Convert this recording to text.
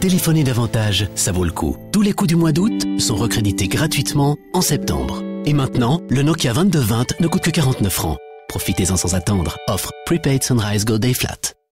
Téléphonez davantage, ça vaut le coup. Tous les coûts du mois d'août sont recrédités gratuitement en septembre. Et maintenant, le Nokia 2220 ne coûte que 49 francs. Profitez-en sans attendre. Offre Prepaid Sunrise Go Day Flat.